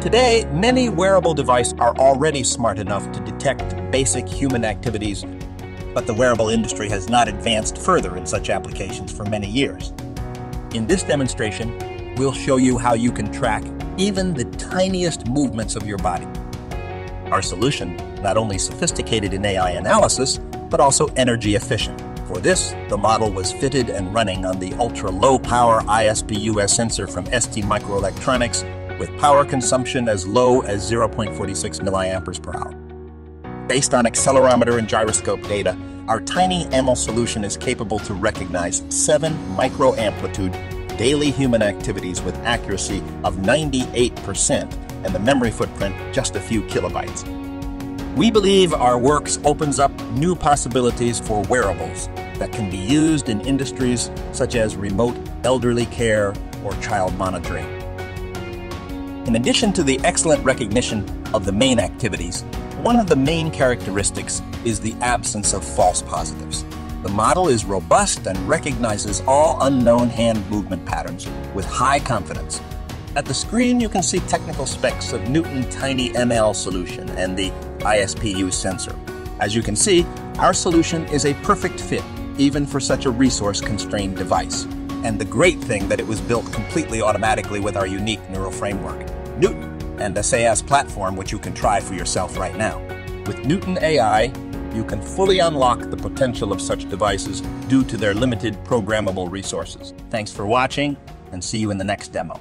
Today, many wearable devices are already smart enough to detect basic human activities, but the wearable industry has not advanced further in such applications for many years. In this demonstration, we'll show you how you can track even the tiniest movements of your body. Our solution, not only sophisticated in AI analysis, but also energy efficient. For this, the model was fitted and running on the ultra-low power ISPU sensor from ST Microelectronics with power consumption as low as 0.46 milliamperes per hour. Based on accelerometer and gyroscope data, our tiny ML solution is capable to recognize 7 microamplitude daily human activities with accuracy of 98% and the memory footprint just a few kilobytes. We believe our works opens up new possibilities for wearables that can be used in industries such as remote elderly care or child monitoring. In addition to the excellent recognition of the main activities, one of the main characteristics is the absence of false positives. The model is robust and recognizes all unknown hand movement patterns with high confidence. At the screen, you can see technical specs of Neuton Tiny ML solution and the ISPU sensor. As you can see, our solution is a perfect fit, even for such a resource-constrained device. And the great thing that it was built completely automatically with our unique neural framework. Neuton, and the SAIS platform, which you can try for yourself right now. With Neuton AI, you can fully unlock the potential of such devices due to their limited programmable resources. Thanks for watching, and see you in the next demo.